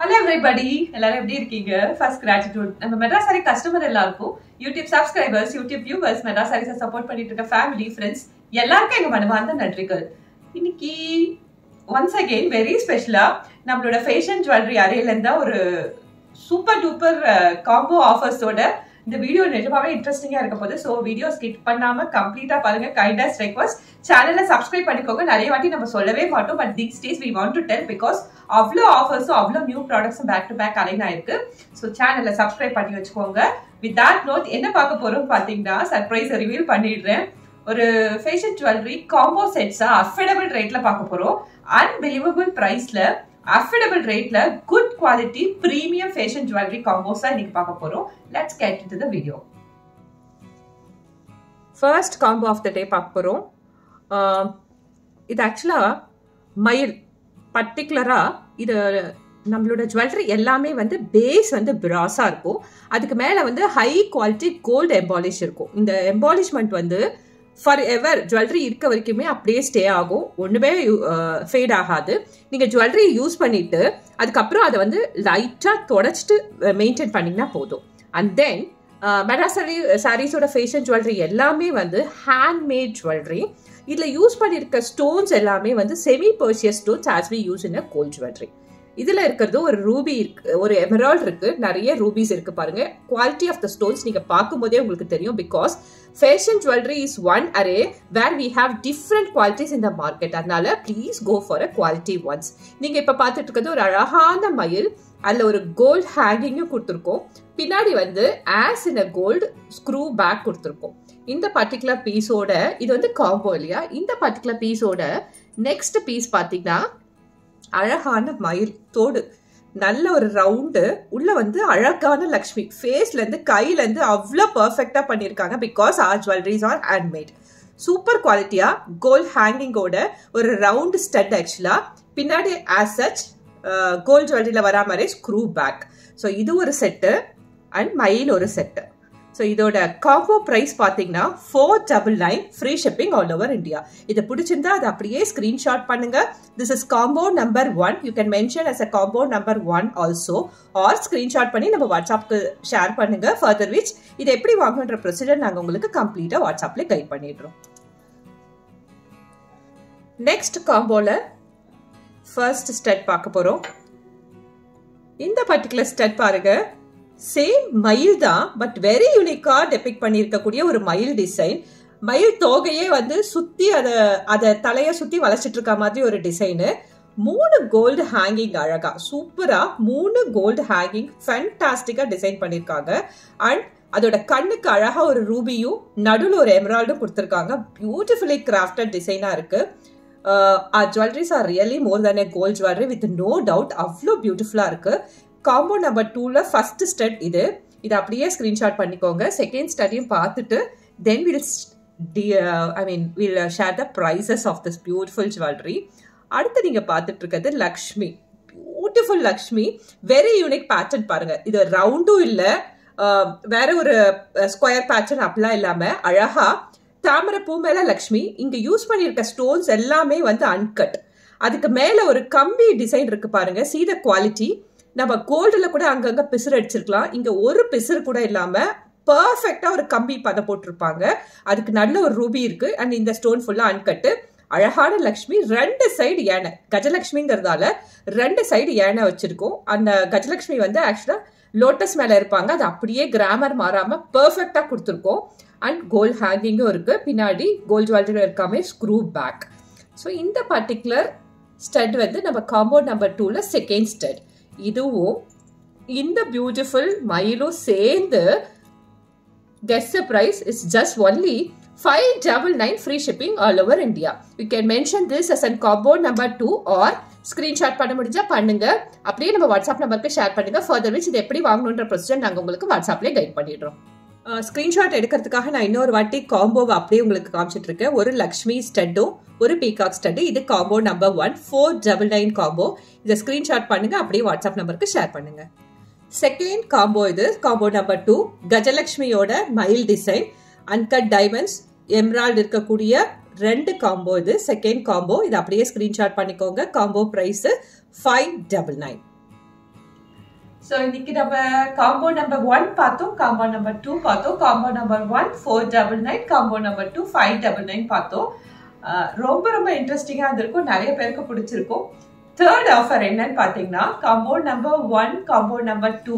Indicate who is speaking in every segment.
Speaker 1: Hello everybody எல்லாரும் எப்படி இருக்கீங்க? ஃபர்ஸ்ட் கிராட்டிடியூட் நம்ம மெட்ராசாரி கஸ்டமர் எல்லாருக்கும் யூடியூப் சப்ஸ்கிரைபர்ஸ் யூடியூப் வியூவர்ஸ் மெட்ராசாரிஸை சப்போர்ட் பண்ணிட்டு இருக்க ஃபேமிலி ஃப்ரெண்ட்ஸ் எல்லாருக்கும் எங்க மனமார்ந்த நன்றிகள். இன்னைக்கு ஒன்ஸ் அகெயின் வெரி ஸ்பெஷலா நம்மளோட ஃபேஷன் ஜுவல்லரி அறையில இருந்தா ஒரு சூப்பர் டூப்பர் காம்போ ஆஃபர்ஸோட இந்த வீடியோ நிஜமாவே இன்ட்ரெஸ்டிங்கா இருக்க போது ஸோ வீடியோ ஸ்கிப் பண்ணாம கம்ப்ளீட்டா பாருங்க. கைண்டஸ்ட் ரெக்வஸ்ட் சேனலை சப்ஸ்கிரைப் பண்ணிக்கோங்க. நிறைய வாட்டி நம்ம சொல்லவே மாட்டோம். But these days we want to tell because அவ்வளோ ஆஃபர்ஸும் அவ்வளோ நியூ ப்ராடக்ட்ஸும் பேக் டு பேக் அலைன் ஆயிருக்கு. ஸோ சேனலை சப்ஸ்கிரைப் பண்ணி வச்சுக்கோங்க. வித் தட் நோட் என்ன பார்க்க போறோம் பார்த்தீங்கன்னா சர்ப்ரைஸ் ரிவீல் பண்ணிடுறேன். ஒரு ஃபேஷன் ஜுவல்லரி காம்போ செட்ஸா அஃபோர்டபுள் ரேட்ல பார்க்க போறோம். அன்பிலீவபிள் பிரைஸ்ல அஃபர்டபுள் ரேட்ல good quality premium fashion jewellery காம்போஸா இன்னைக்கு பார்க்க போறோம். Let's get to the video first combo of the day பார்க்க போறோம். இது ஆக்சுவலா மயில் பர்டிகுலரா இது நம்மளோட ஜுவல்லரி எல்லாமே வந்து பேஸ் வந்து பிராஸா இருக்கும். அதுக்கு மேல வந்து ஹை குவாலிட்டி கோல்டு எம்பாலிஷ் இருக்கும். இந்த எம்பாலிஷ்மெண்ட் வந்து ஃபார் எவர் ஜுவல்லரி இருக்க வரைக்குமே அப்படியே ஸ்டே ஆகும். ஒன்றுமே ஃபேட் ஆகாது. நீங்கள் ஜுவல்லரி யூஸ் பண்ணிவிட்டு அதுக்கப்புறம் அதை வந்து லைட்டாக தொடச்சிட்டு மெயின்டைன் பண்ணிங்கன்னா போதும். அண்ட் தென் மெட்ராசாரி சாரீஸோட ஃபேஷன் ஜுவல்லரி எல்லாமே வந்து ஹேண்ட்மேட் ஜுவல்லரி இதில் யூஸ் பண்ணியிருக்க ஸ்டோன்ஸ் எல்லாமே வந்து semi precious stones as we use in a gold jewellery இதில் இருக்கிறது ஒரு ரூபி இருக்கு ஒரு எமரால்ட் இருக்கு நிறைய ரூபிஸ் இருக்கு பாருங்க. குவாலிட்டி ஆஃப் த ஸ்டோன்ஸ் நீங்க பார்க்கும் போதே உங்களுக்கு தெரியும் because fashion jewellery is one area where we have different qualities இந்த மார்க்கெட் அதனால please go for a quality ones நீங்க இப்ப பார்த்துட்டு இருக்கிறது ஒரு அழகான மயில். அதுல ஒரு கோல்ட் ஹேங்கிங்கும் கொடுத்துருக்கோம். பின்னாடி வந்து as in a gold screw back கொடுத்துருக்கோம். இந்த பர்டிகுலர் பீஸோட இது வந்து காம்போ இல்லையா? இந்த பர்டிகுலர் பீஸோட நெக்ஸ்ட் பீஸ் பார்த்தீங்கன்னா அழகான மயில் தோடு. நல்ல ஒரு ரவுண்டு உள்ள வந்து அழகான லக்ஷ்மி. ஃபேஸ்லேருந்து கையிலேருந்து அவ்வளோ பர்ஃபெக்டாக பண்ணியிருக்காங்க because our jewelleries are handmade super குவாலிட்டியாக கோல்ட் ஹேங்கிங்கோட ஒரு ரவுண்டு ஸ்டட் ஆக்சுவலாக பின்னாடி ஆஸ் சச் கோல்ட் ஜுவல்லரியில் வரா மாதிரி ஸ்க்ரூ பேக் ஸோ இது ஒரு செட்டு அண்ட் மயில் ஒரு செட்டு ஸோ இதோட காம்போ ப்ரைஸ் பார்த்தீங்கன்னா four double nine free shipping all over India இதை பிடிச்சிருந்தா அதை அப்படியே ஸ்க்ரீன்ஷாட் பண்ணுங்க. This is combo number one you can mention as a combo number one also or screenshot பண்ணி நம்ம வாட்ஸ்அப்க்கு ஷேர் பண்ணுங்க. ஃபர்தர் விச் இது எப்படி வாங்கணுன்ற ப்ரொசீஜர் நாங்கள் உங்களுக்கு கம்ப்ளீட்டாக வாட்ஸ்அப்பில் கைட் பண்ணிடுறோம். நெக்ஸ்ட் காம்போவில் ஃபர்ஸ்ட் ஸ்டெட் பார்க்க போகிறோம் இந்த பர்டிகுலர் ஸ்டெட் பாருங்கள் சேம் மயில் தான் பட் வெரி யூனிக்காக டெபிக் பண்ணியிருக்கக்கூடிய ஒரு மயில் டிசைன் மயில் தோகையே வந்து சுற்றி அதை அதை தலையை சுற்றி வளைச்சிட்டு இருக்க மாதிரி ஒரு டிசைனு மூணு கோல்டு ஹேங்கிங் அழகா சூப்பரா மூணு கோல்டு ஹேங்கிங் ஃபேன்டாஸ்டிக்கா டிசைன் பண்ணியிருக்காங்க. அண்ட் அதோட கண்ணுக்கு அழகா ஒரு ரூபியும் நடுவில் ஒரு எமரால்டும் கொடுத்துருக்காங்க. பியூட்டிஃபுல்லி கிராஃப்டட் டிசைனா இருக்கு. Jewelleries are really more than a gold jewellery with no doubt அவ்வளோ பியூட்டிஃபுல்லாக இருக்கு. காம்போ நம்பர் டூவில் ஃபர்ஸ்ட் ஸ்டெட் இது. இதை அப்படியே ஸ்க்ரீன்ஷாட் பண்ணிக்கோங்க. செகண்ட் ஸ்டடியும் பார்த்துட்டு then will I mean will share the prices of this beautiful jewellery அடுத்து நீங்கள் பார்த்துட்டு இருக்கிறது Lakshmi. Beautiful Lakshmi. Very unique pattern பாருங்கள் இது ரவுண்டும் இல்லை uh, வேற ஒரு uh, ஸ்கொயர் பேட்டர்ன் அப்படிலாம் இல்லாமல் அழகாக தாமரை பூ மேலே லக்ஷ்மி. இங்கே யூஸ் பண்ணியிருக்க ஸ்டோன்ஸ் எல்லாமே வந்து அன்கட் அதுக்கு மேலே ஒரு கம்பி டிசைன் இருக்கு பாருங்க. சீ த குவாலிட்டி நம்ம கோல்டில் கூட அங்கங்கே பிசுறு அடிச்சிருக்கலாம். இங்கே ஒரு பிசுறு கூட இல்லாமல் பர்ஃபெக்டாக ஒரு கம்பி பதை போட்டிருப்பாங்க. அதுக்கு நல்ல ஒரு ரூபி இருக்குது அண்ட் இந்த ஸ்டோன் ஃபுல்லாக அன்கட்டு அழகான லக்ஷ்மி ரெண்டு சைடு யானை. கஜலக்ஷ்மிங்கிறதால ரெண்டு சைடு யானை வச்சுருக்கோம். அந்த கஜலட்சுமி வந்து ஆக்சுவலாக லோட்டஸ் மேலே இருப்பாங்க. அது அப்படியே கிராமர் மாறாமல் பர்ஃபெக்டாக கொடுத்துருக்கோம். அண்ட் கோல்ட் ஹேங்கிங்கும் இருக்குது பின்னாடி கோல்ட் ஜுவல்லரி இருக்காமே ஸ்க்ரூ பேக் ஸோ இந்த பர்டிகுலர் ஸ்டட் வந்து நம்ம காம்போ நம்பர் டூவில் செகண்ட் ஸ்டட் இதுவும் இந்த பியூட்டிஃபுல் மயிலும் சேர்ந்து guest price is just only five double nine free shipping all over India you can mention this as and combo number two or screenshot பண்ண முடிஞ்சா பண்ணுங்க. அப்படியே நம்ம வாட்ஸ்அப் நம்பருக்கு ஷேர் பண்ணுங்க. ஃபர்தர் விச் இது எப்படி வாங்கணுன்ற ப்ரொசீஜர் நாங்கள் உங்களுக்கு வாட்ஸ்அப்லேயே கைட் பண்ணிடுறோம். ஸ்க்ரீன்ஷாட் எடுக்கிறதுக்காக நான் இன்னொரு வாட்டி காம்போவை அப்படியே உங்களுக்கு காமிச்சிட்டு இருக்கேன். ஒரு லக்ஷ்மி ஸ்டட்டும் ஒரு பீகாக் ஸ்டட்டு இது combo number one four double nine combo இதை ஸ்க்ரீன்ஷாட் பண்ணுங்க அப்படியே வாட்ஸ்அப் நம்பருக்கு ஷேர் பண்ணுங்க. செகண்ட் காம்போ இது. காம்போ நம்பர் டூ கஜலட்சுமியோட மயில் டிசைன் அன்கட் டைமண்ட்ஸ் எம்ரால்ட் இருக்கக்கூடிய ரெண்டு காம்போ இது. செகண்ட் காம்போ இது அப்படியே ஸ்கிரீன்ஷாட் பண்ணிக்கோங்க. Combo price five double nine so இன்னைக்கு நம்ம காம்போ நம்பர் ஒன் பார்த்தோம் காம்போ நம்பர் டூ பார்த்தோம் combo number one four double nine combo number two five double nine பார்த்தோம். ரொம்ப ரொம்ப இன்ட்ரெஸ்டிங்காக இருந்திருக்கும். நிறைய பேருக்கு பிடிச்சிருக்கும். தேர்ட் ஆஃபர் என்னன்னு பார்த்தீங்கன்னா combo number one combo number two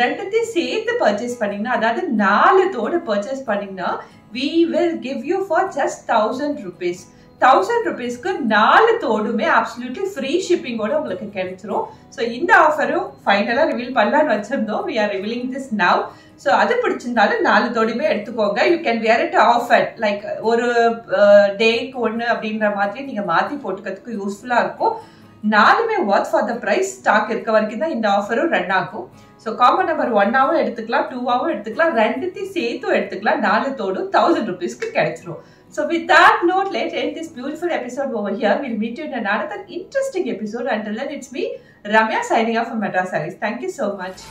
Speaker 1: ரெண்டுத்தையும் சேர்த்து பர்ச்சேஸ் பண்ணீங்கன்னா அதாவது நாலு தோடு பர்ச்சேஸ் பண்ணீங்கன்னா we will give you for just thousand rupees thousand ருபீஸ்க்கு நாலு தோடுமே அப்சல்யூட்லி ஃப்ரீ ஷிப்பிங்கோட உங்களுக்கு கிடைச்சிரும். ஸோ இந்த ஆஃபரும் ஃபைனலாக ரிவீல் பண்ணலான்னு வச்சிருந்தோம். We are revealing this now so அது பிடிச்சிருந்தாலும் நாலு தோடுமே எடுத்துக்கோங்க. You can wear it offer like ஒரு டேக்கு ஒன்று அப்படின்ற மாதிரி நீங்கள் மாற்றி போட்டுக்கிறதுக்கு யூஸ்ஃபுல்லாக இருக்கும். நாலுமே worth for the price stock இருக்க வரைக்கும் தான் இந்த ஆஃபரும் ரன் ஆகும். ஸோ காம்போ நம்பர் ஒன்னாவும் எடுத்துக்கலாம் டூவாவும் எடுத்துக்கலாம். ரெண்டுத்தையும் சேர்த்தும் எடுத்துக்கலாம். நாலு தோடும் தௌசண்ட் ருபீஸ்க்கு கிடைச்சிரும். So with that note, let's end this beautiful episode over here. We'll meet you in another interesting episode. Until then, it's me, Ramya, signing off from Saris. Thank you so much.